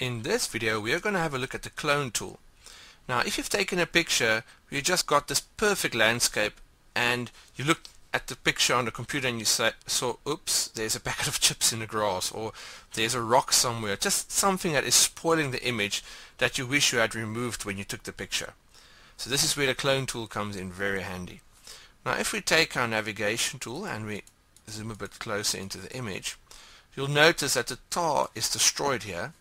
In this video we are going to have a look at the clone tool. Now if you've taken a picture you just got this perfect landscape and you look at the picture on the computer and you say, so oops there's a packet of chips in the grass or there's a rock somewhere just something that is spoiling the image that you wish you had removed when you took the picture. So this is where the clone tool comes in very handy. Now if we take our navigation tool and we zoom a bit closer into the image you'll notice that the tar is destroyed here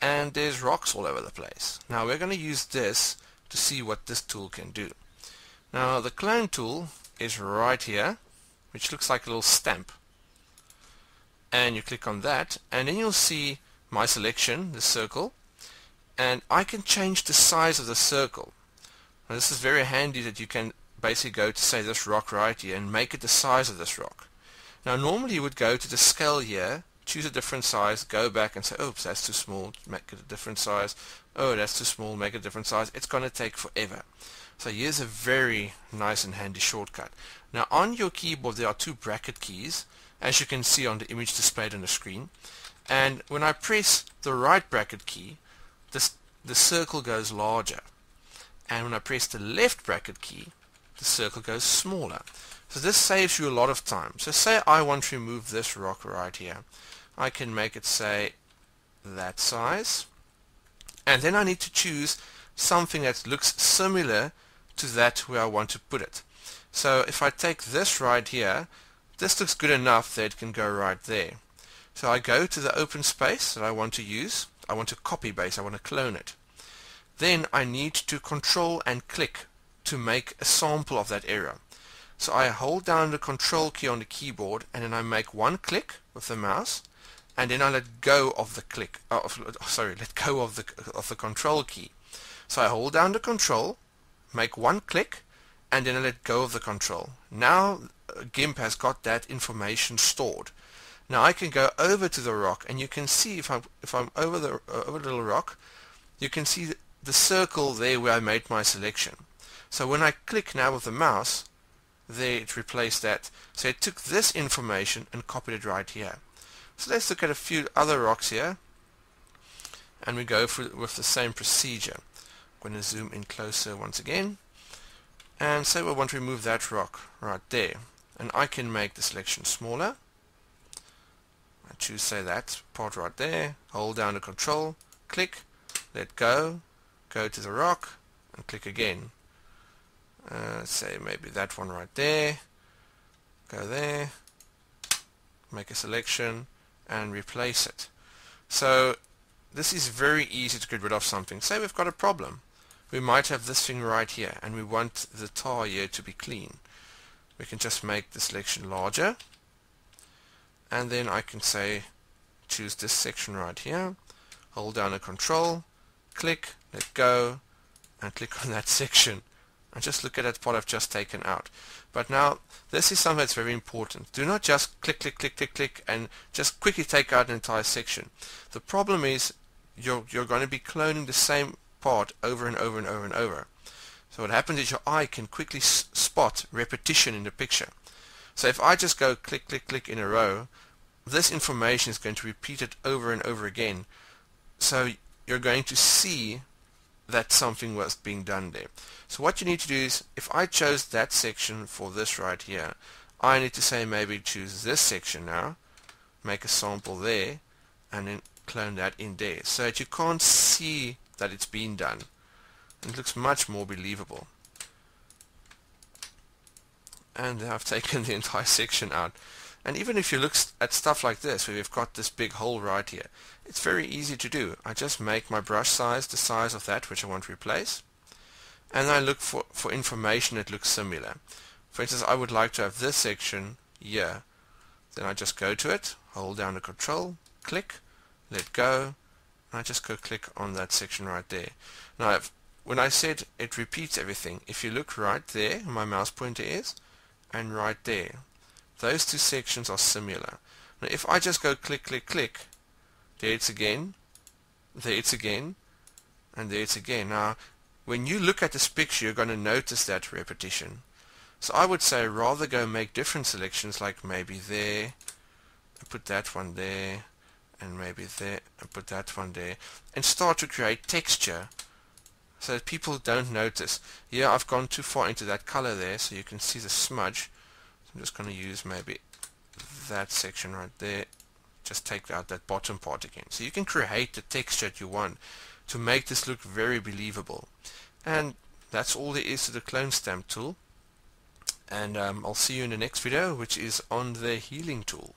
and there's rocks all over the place. Now we're going to use this to see what this tool can do. Now the clone tool is right here which looks like a little stamp and you click on that and then you'll see my selection, the circle and I can change the size of the circle. Now this is very handy that you can basically go to say this rock right here and make it the size of this rock. Now normally you would go to the scale here choose a different size, go back and say, oops, that's too small, make it a different size. Oh, that's too small, make it a different size. It's going to take forever. So here's a very nice and handy shortcut. Now on your keyboard there are two bracket keys, as you can see on the image displayed on the screen. And when I press the right bracket key, this, the circle goes larger. And when I press the left bracket key, the circle goes smaller. So this saves you a lot of time. So say I want to remove this rock right here. I can make it say that size and then I need to choose something that looks similar to that where I want to put it. So if I take this right here, this looks good enough that it can go right there. So I go to the open space that I want to use. I want to copy base, I want to clone it. Then I need to control and click to make a sample of that area. So I hold down the control key on the keyboard and then I make one click with the mouse and then I let go of the click uh, sorry let go of the of the control key. So I hold down the control make one click and then I let go of the control. Now uh, GIMP has got that information stored. Now I can go over to the rock and you can see if I'm if I'm over the uh, over the little rock you can see the circle there where I made my selection. So when I click now with the mouse there it replaced that. So it took this information and copied it right here. So let's look at a few other rocks here. And we go for, with the same procedure. I'm going to zoom in closer once again. And say we want to remove that rock right there. And I can make the selection smaller. I choose say that part right there, hold down the control, click, let go, go to the rock and click again. Uh, say maybe that one right there, go there, make a selection, and replace it. So this is very easy to get rid of something. Say we've got a problem. We might have this thing right here and we want the tar here to be clean. We can just make the selection larger and then I can say choose this section right here hold down a control click let go and click on that section and just look at that part I've just taken out. But now, this is something that's very important. Do not just click, click, click, click, click, and just quickly take out an entire section. The problem is you're, you're going to be cloning the same part over and over and over and over. So what happens is your eye can quickly spot repetition in the picture. So if I just go click, click, click in a row, this information is going to repeat it over and over again. So you're going to see that something was being done there. So what you need to do is, if I chose that section for this right here, I need to say maybe choose this section now, make a sample there, and then clone that in there, so that you can't see that it's been done. It looks much more believable. And I've taken the entire section out. And even if you look at stuff like this, where we've got this big hole right here, it's very easy to do. I just make my brush size the size of that which I want to replace. And I look for, for information that looks similar. For instance, I would like to have this section here. Then I just go to it, hold down the control, click, let go, and I just go click on that section right there. Now, when I said it repeats everything, if you look right there, my mouse pointer is, and right there, those two sections are similar. Now if I just go click, click, click, there it's again, there it's again, and there it's again. Now, when you look at this picture, you're going to notice that repetition. So I would say rather go make different selections, like maybe there, and put that one there, and maybe there and put that one there and start to create texture so that people don't notice. Yeah, I've gone too far into that color there so you can see the smudge. I'm just going to use maybe that section right there. Just take out that bottom part again. So you can create the texture that you want to make this look very believable. And that's all there is to the clone stamp tool. And um, I'll see you in the next video, which is on the healing tool.